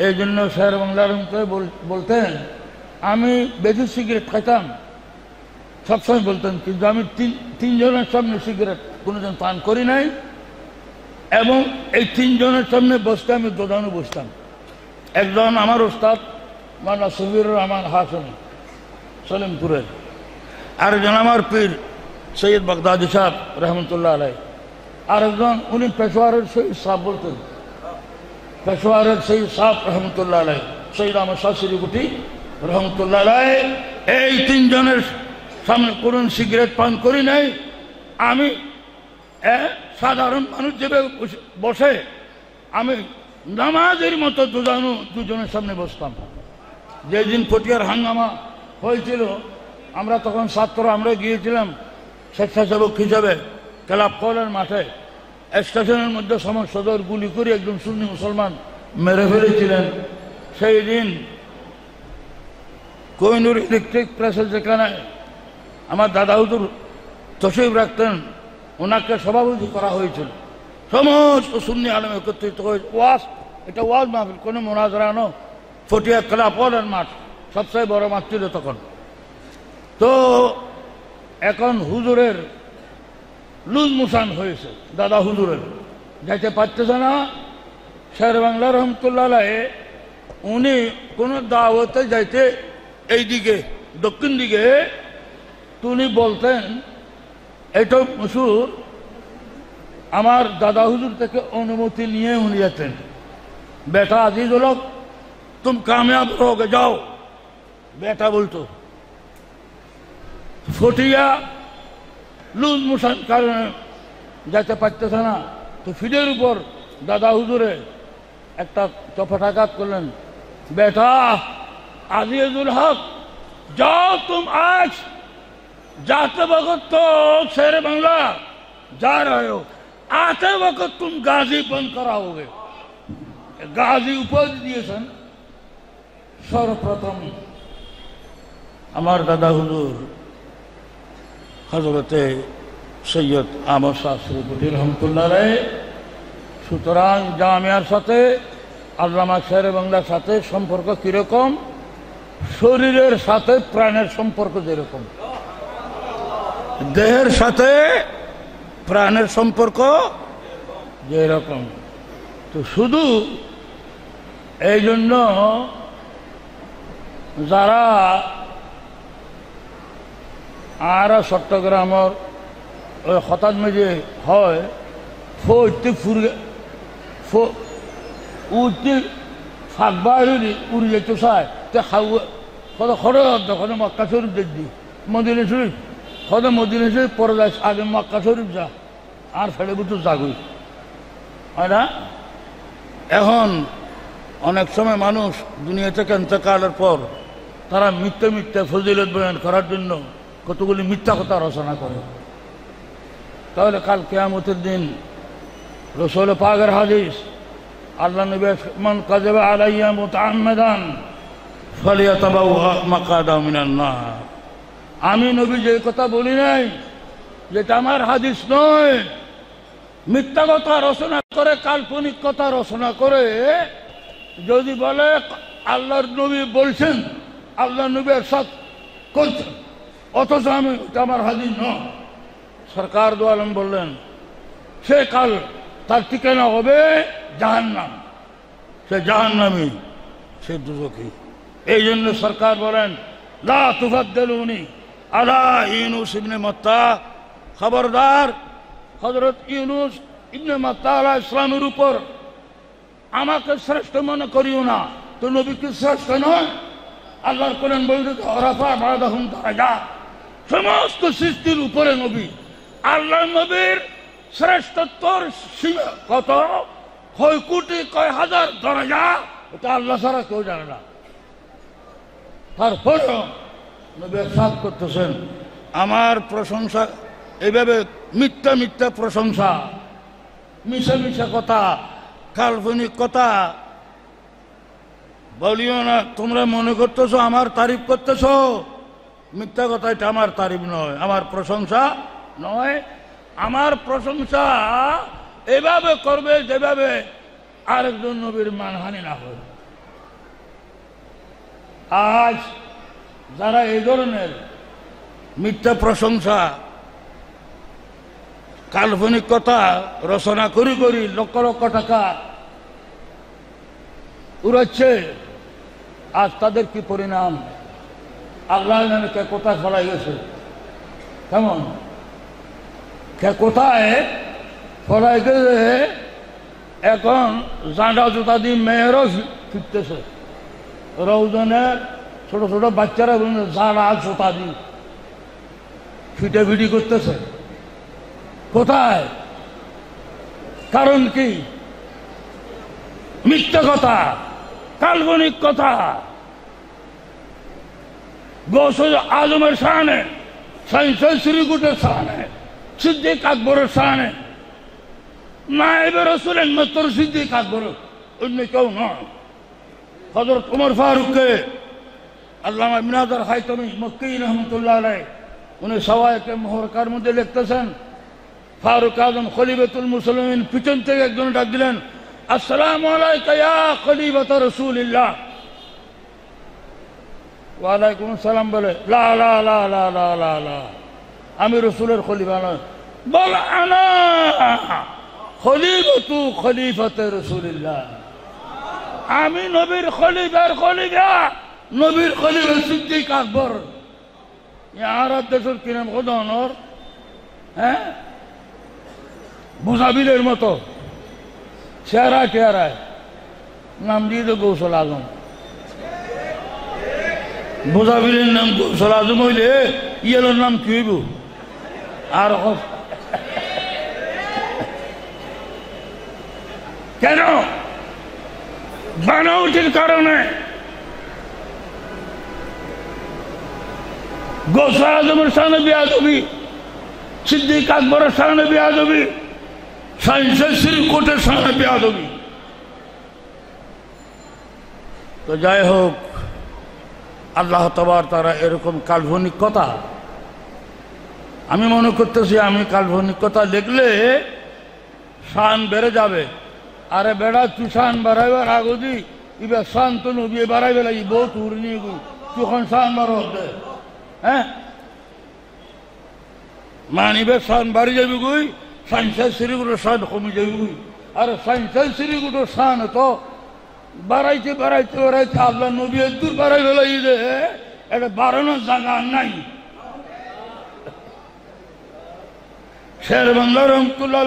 এই জন্য শের বাংলা রহমতুল্লাহ বলতেন, আমি বেশি সিগারেট খাইতাম। সবসময় বলতেন, কিন্তু আমি তিন, তিনজনের সামনে সিগারেট কোনোদিন পান করি নাই এবং এই তিনজনের সামনে বসতে আমি দোদানো বসতাম। একজন আমার ওস্তাদ মানা সবির রহমান হাসন, সলিমপুরের। আরেকজন আমার পীর, সৈয়দ বাগদাদি সাহেব, রহমতুল্লাহ আলাই আরেকজন, উনি পেশোয়ারের শহীদ সাহ বলতেন। পেশোয়ারের শহীদ সাহ রহমতুল্লাহ আলাই সৈয়দ আমার শাহ শ্রীকুটি রহমতুল্লাহ আলাই এই তিনজনের সামনে করুন সিগারেট পান করি নাই, আমি সাধারণ মানুষ যেভাবে বসে আমি নামাজের মতো দুজানো, দুজনের সামনে বসতাম। যেদিন পটিয়ার হাঙ্গামা হয়েছিল, আমরা তখন ছাত্র, আমরা গিয়েছিলাম স্বেচ্ছাসেবক হিসাবে ক্লাব কলের মাঠে। স্টেশনের মধ্যে সমস্ত দল গুলি করে একজন সুন্নি মুসলমান মেরে ফেলেছিলেন। সেই দিন কোহিনুর ইলেকট্রিক প্রেসের যেখানে আমার দাদা হুজুর তসিব রাখতেন, ওনাকে সভাপতি করা হয়েছিল। সমস্ত শূন্য আলম একত্রিত হয়েছে। ওয়াস এটা ওয়াজ মাহফিল, কোনো মোনাজরা নো ফটিয়া ক্লাপলের মাঠ, সবচেয়ে বড় মাঠ ছিল তখন। তো এখন হুজুরের লুজ মুসান হয়েছে, দাদা হুজুরের। যাইতে পারতেছে না, শের বাংলা রহমতুল্লাহ উনি কোনো দাওয়াতে যাইতে এই দিকে দক্ষিণ দিকে উনি বলতেন, এটা মশুর আমার দাদা হুজুর থেকে অনুমতি নিয়ে উনি যেতেন বেটা আজিজ লোক তুম কামিয়াব রোগে যাও। বেটা বলতো, ফটিয়া লুজ মুসান কারণে যেতে পারতেছে না। তো ফিডের উপর দাদা হুজুরে একটা চপাটাঘাত করলেন। বেটা আজিজুল হক, যাও তুম আজ जाते वक्त तो शेर बंगला जा रहे हो आते वक्त तुम गाजी बंद कराओगे গাজী উপাধি দিয়েছেন সর্বপ্রথম আমার দাদা হুজুর হজরতে সৈয়দ আমর শাস্ত্রী রহমতুল্লাহ রায় সুতরাং জামিয়ার সাথে আল্লামা শের বাংলার সাথে সম্পর্ক কিরকম শরীরের সাথে প্রাণের সম্পর্ক যেরকম দেহের সাথে প্রাণের সম্পর্ক যেরকম। তো শুধু এই জন্য যারা আর চট্টগ্রামর ওই হঠাৎ মেজে হয় ফইতে ফুরে উঠতে ফাঁকবা হইলি উড়ি যেতে চায় তে খাওয়া কত খড়ে দোকানে মক্কা শরীফ দেখবি, মদিনা শরীফ। কত মদিনা শরীফ, পরে যাস আগে মক্কা শরীফ যা। আর ফেলে বুঝতে জাগুই। হয় না? এখন অনেক সময় মানুষ দুনিয়া থেকে ইন্তকালের পর তারা মিথ্যে মিথ্যে ফজিলত বয়ান করার জন্য কতগুলি মিথ্যা কথা রচনা করে। তাহলে কাল কেয়ামতের দিন রসুল পাগের হাদিস, আল্লাহ নবী মান কাযাবা আলাইয়া মুতাআম্মাদান ফালিয়াতাবাওয়া মাকাদা মিনান নার। আমি নবী যে কথা বলি নাই যেটা আমার হাদিস নয়। মিথ্যা কথা রচনা করে, কাল্পনিক কথা রচনা করে, যদি বলে আল্লাহর নবী বলছেন আল্লাহ নবী সৎ করছেন, অথচ আমি আমার হাদিস নয়। সরকার দু আলম বললেন, সে কাল তার ঠিকানা হবে জাহান্নাম। সে জাহান জাহান্নামি, সে দুজকি এই জন্য সরকার বলেন, লা তুফাদ্দালুনি আলা ইউনুস ইবনে মত্তা, খবরদার হজরত ইউনুস ইবনে মত্তা আলা ইসলামের উপর। আমাকে শ্রেষ্ঠ মনে করিও না, তো নবী কি শ্রেষ্ঠ নয়? আল্লাহর কোরআন বলতে অরাফা বাদাহুম দারাজা। সমস্ত সৃষ্টির উপরে নবী। আল্লাহ নবীর শ্রেষ্ঠত্বর সীমা কত? কয় কোটি, কয় হাজার দরজা? এটা আল্লাহ ছাড়া কেউ জানে না। তারপরেও সাত করতেছেন। আমার প্রশংসা, এইভাবে মিথ্যা মিথ্যা প্রশংসা, মিশা মিশা কথা, কাল্পনিক কথা, বলিও না, তোমরা মনে করতেছো আমার তারিফ করতেছ? মিথ্যা কথা এটা আমার তারিফ নয়, আমার প্রশংসা নয়। আমার প্রশংসা এভাবে করবে যেভাবে আরেকজন নবীর মানহানি না হয়। আজ যারা এই ধরনের মিথ্যা প্রশংসা কাল্পনিক কথা রচনা করি করি লক্ষ লক্ষ টাকা উড়াচ্ছে, আজ তাদের কি পরিণাম? আল্লাহ কে কোথায় ফলাই গেছে? কেমন? কে কোথায় ফলাই গেছে? এখন জাঁডা জুতা দিয়ে মেয়েরও ফিরতেছে। রৌজনের ছোট ছোট বাচ্চারা জাঁড়া জুতা দিয়ে ফিটে ফিটি করতেছে। কোথায়? কারণ কি? মিথ্যা কথা, কাল্পনিক কথা। গৌসল আজমের সামনে সাইন্সের শ্রীকুটের সামনে সিদ্দিক আকবরের না এবার রসুলেন মাত্র সিদ্দিক আকবর অন্য কেউ নয়। হজরত উমর ফারুককে আল্লামা মিনাদার হাইতমি মক্কি রহমতুল্লাহ আলাই উনি সবাইকে মোহরকার মধ্যে লিখতেছেন, ফারুক আজম খলিফাতুল মুসলিমিন পিছন থেকে একজন ডাক দিলেন, আসসালামু খলিফাত রাসূলিল্লাহ। ওয়ালাইকুম আসসালাম বলে, লা লা লা লা লা লা লা, আমি রসুলের খলিফা নয়। বল, আনা, খলিফাতু খলিফাত রাসূলিল্লাহ। আমি নবীর খলিফার খলিফা। নবীর খলিফা সিদ্দিক আকবর। আর দেশের কিনাম খোদনর হ্যাঁ? বুঝাবিলের মতো। চেহারা চেহারায় নাম দিয়ে তো কৌশল আজম। বুঝাবিলের নাম কৌশল আজম হইলে ইয়েলোর নাম কি হইব? আর কেন? বানাউটির কারণে। গোসা আজমের সামনে বিয়া দেবী সিদ্দিক আকবরের সামনে বিয়া দেবী সাইন্সের শ্রীকোটের সামনে বিয়া দেবী তো যাই হোক, আল্লাহ তবার তারা এরকম কাল্পনিক কথা। আমি মনে করতেছি আমি কাল্পনিক কথা লিখলে শান বেড়ে যাবে। আরে বেড়া, তুই শান বাড়াইবার আগদি ইবে শান তো নবিয়ে বাড়াইবে লাগি বহুত উড় নিয়ে গু তুখন শান বাড়ো হ্যাঁ? মানিবে শান বাড়ি যাবি গুই সাইন্সের শ্রীগুলোর শান কমে যাবি গুই আর সাইন্সের শ্রীগুলোর সান তো। বাড়াইতে বাড়াইতে বাড়াইতে আল্লাহ নবী দূর বাড়াই বেলাই যে এটা বাড়ানোর জায়গা নাই। শের বাংলা রহমতুল্লাহ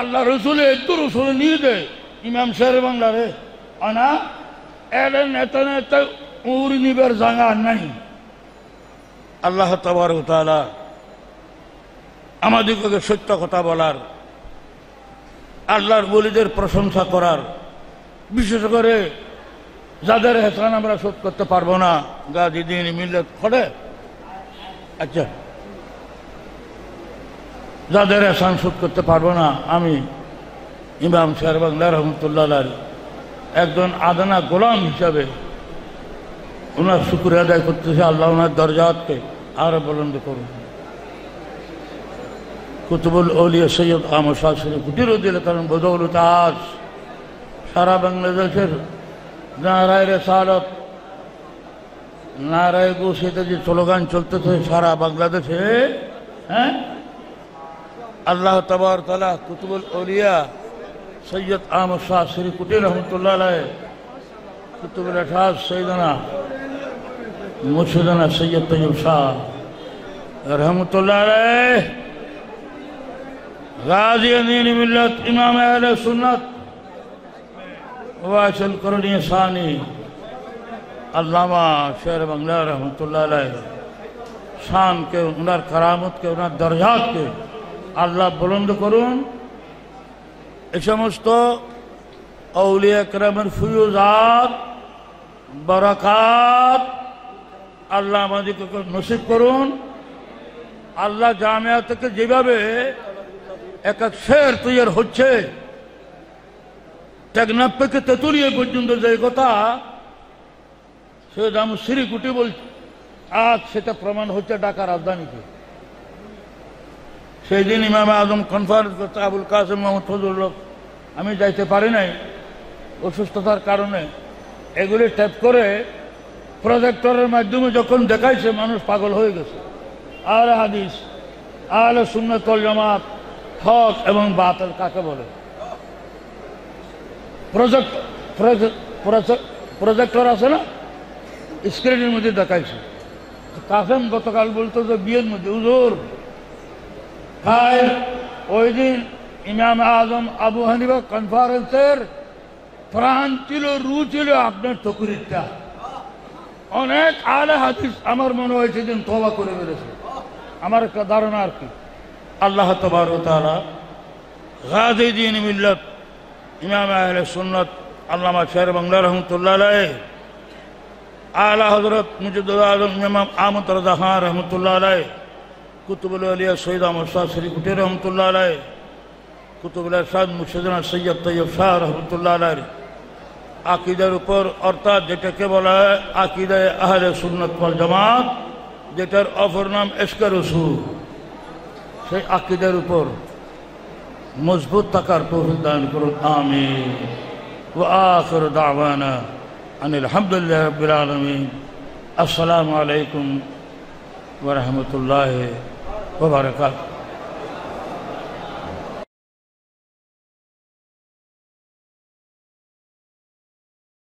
আল্লাহ রসুল একটু রসুল নিয়ে দেয় ইমাম শের বাংলারে আনা এর নেতা নেতা উর নিবার জায়গা নাই। আল্লাহ তবর তালা আমাদেরকে সত্য কথা বলার, আল্লাহর বলিদের প্রশংসা করার, বিশেষ করে যাদের হেসান আমরা শোধ করতে পারব না গাজী দিন মিললে খড়ে আচ্ছা যাদের হেসান শোধ করতে পারব না, আমি ইমাম শের বাংলা রহমতুল্লাহ একজন আদানা গোলাম হিসাবে ওনার শুকুর আদায় করতেছে আল্লাহ ওনার দরজাতকে। আরও বুলন্দ করুন। কুতুবুল ওলিয়া সৈয়দ আহমদ কুটির দিলে কারণ বদৌলত আজ সারা বাংলাদেশের নারায় রেসালত, নারায় গোসিতে যে স্লোগান চলতেছে সারা বাংলাদেশে হ্যাঁ? আল্লাহ তবর তালা কুতুবুল ওলিয়া সৈয়দ আহমদ শাহ শ্রী কুটির রহমতুল্লাহ কুতুবুল আঠাস সৈদানা مرشدنا سید طیب شاہ رحمت اللہ علیہ۔ غازی اندین ملت، امام اہل سنت۔ واشل القرنی ثانی۔ علامہ شہر بنگلہ رحمت اللہ علیہ۔ شان کے انہر کرامت کے انہر درجات کے۔ اللہ بلند کرون سمجھتو اولی اکرم الفیوزات برکات۔ আল্লাহ আমাদেরকে নসিব করুন। আল্লাহ জামিয়া থেকে যেভাবে এক এক শের তৈরি হচ্ছে টেকনাফ থেকে পর্যন্ত যে কথা, সে দাম শ্রীকুটি বলছে। আজ সেটা প্রমাণ হচ্ছে ঢাকা রাজধানীতে। সেই দিন ইমাম আজম কনফারেন্স করতে আবুল কাসেম মোহাম্মদ আমি যাইতে পারি নাই। অসুস্থতার কারণে এগুলি ট্যাপ করে প্রজেক্টরের মাধ্যমে যখন দেখাইছে, মানুষ পাগল হয়ে গেছে। আর হাদিস আর সুন্নতল জামাত, হক এবং বাতিল কাকে বলে? প্রজেক্ট প্রজেক্টর আছে না? স্ক্রিনের মধ্যে দেখাইছে। কাসেম গতকাল বলতো যে, বিয়ের মধ্যে উজোর ওই দিন ইমাম আজম আবু হানিবা কনফারেন্সের প্রাণ ছিল রু ছিল আপনার টকুরিটা অনেক আলে হাদিস আমার মনে হয়েছে দিন তবা করে বেড়েছে। আমার একটা ধারণা আর কি। আল্লাহ তবার তালা গাজী দিন মিল্লত, ইমাম আহলে সুন্নত, আল্লামা শের বাংলা রহমতুল্লাহ আলা হজরত মুজিদুল আলম ইমাম আহমদ রাজা খান রহমতুল্লাহ আলাই কুতুবুল আলিয়া সৈয়দ আহমদ শাহ শ্রী কুটি রহমতুল্লাহ আলাই কুতুবুল সাদ মুর্শিদানা সৈয়দ তৈয়ব শাহ রহমতুল্লাহ আলাই আকিদের উপর অর্থাৎ যেটাকে বলা হয় আকিদায় আহলে সুন্নত ওয়াল জামাত যেটার অপর নাম এসকার রসুল সেই আকিদের উপর মজবুত থাকার তৌফিক দান করুন আমি ও আখর দাওয়ানা আনিল আলহামদুলিল্লাহ রবিল আলমিন আসসালামু আলাইকুম ওরহমতুল্লাহ ওবরাকাতুহ